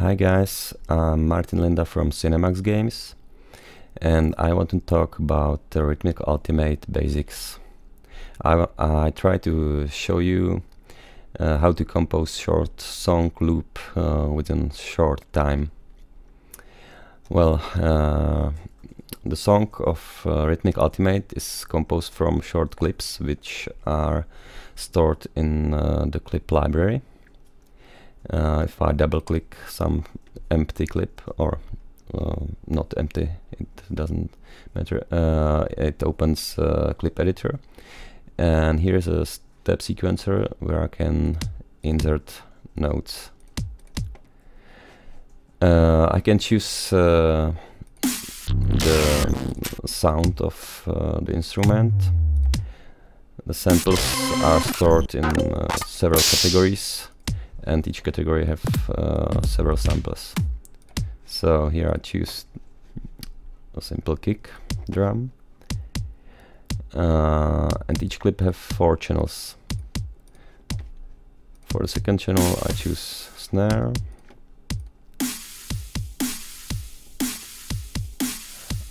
Hi guys, I'm Martin Linda from Cinemax Games and I want to talk about the Rytmik Ultimate basics. I, I try to show you uh, how to compose short song loop uh, within short time. Well, uh, the song of uh, Rytmik Ultimate is composed from short clips which are stored in uh, the clip library. Uh, if I double click some empty clip or uh, not empty, it doesn't matter, uh, it opens clip editor and here's a step sequencer where I can insert notes. I can choose the sound of uh, the instrument. The samples are stored in uh, several categories and each category have uh, several samples. So here I choose a simple kick drum uh, and each clip have four channels. For the second channel I choose snare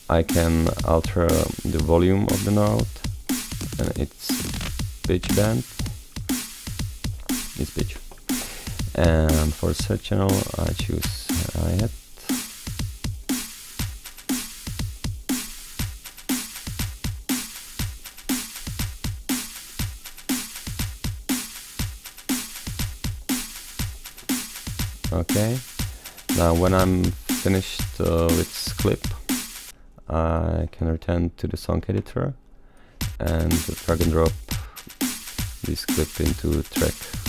I can alter the volume of the note and its pitch bend, is pitch and for search channel I choose hi-hat okay now when I'm finished uh, with clip I can return to the song editor and drag and drop this clip into track.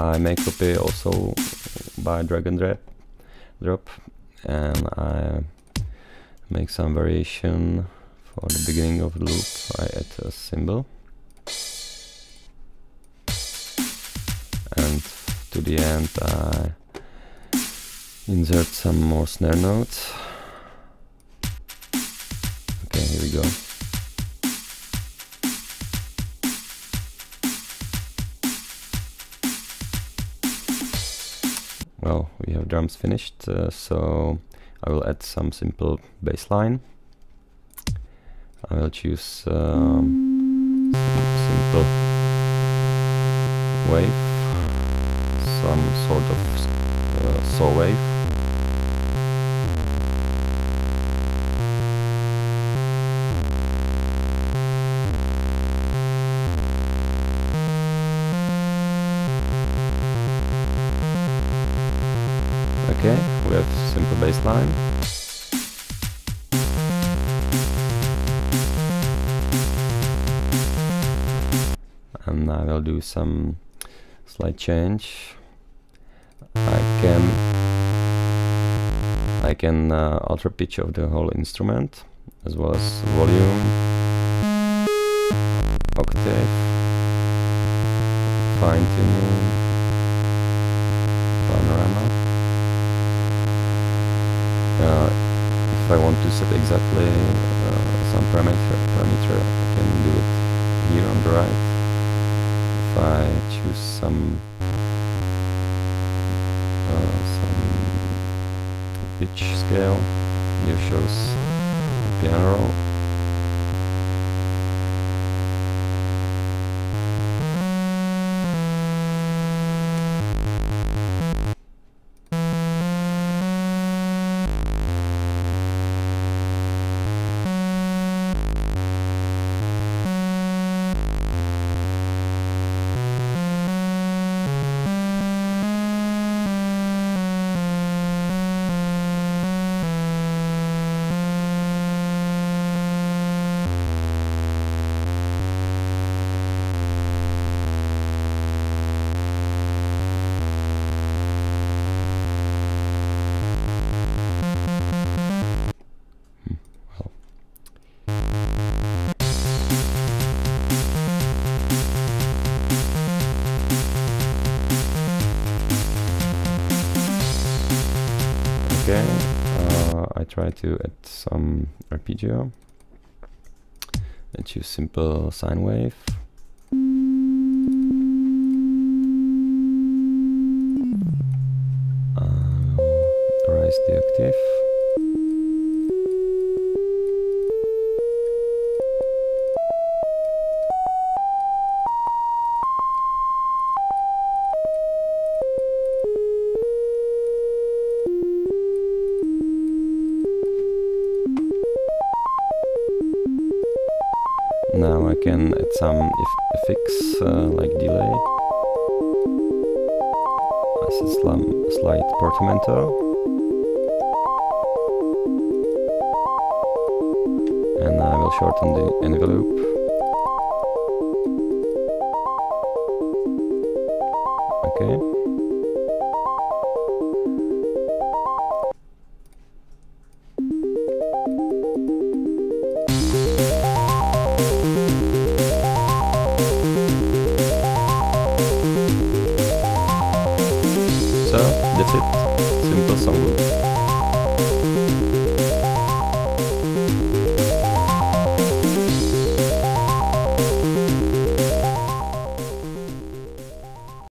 I make copy also by drag and drop, drop and I make some variation for the beginning of the loop. I add a cymbal. And to the end I insert some more snare notes. Okay here we go well we have drums finished uh, so I will add some simple bass line I will choose um, simple wave some sort of uh, saw wave. Okay, have simple bass line. And I will do some slight change I can I can uh, alter pitch of the whole instrument as well as volume, octave, fine tuning, to set exactly uh, some parameter, parameter, I can do it here on the right. If I choose some pitch scale. Here shows piano roll. Try to add some arpeggio. I choose simple sine wave. Uh, raise the octave. I can add some effects uh, like delay, as a slight portamento, and I will shorten the envelope. So that's it. Simple song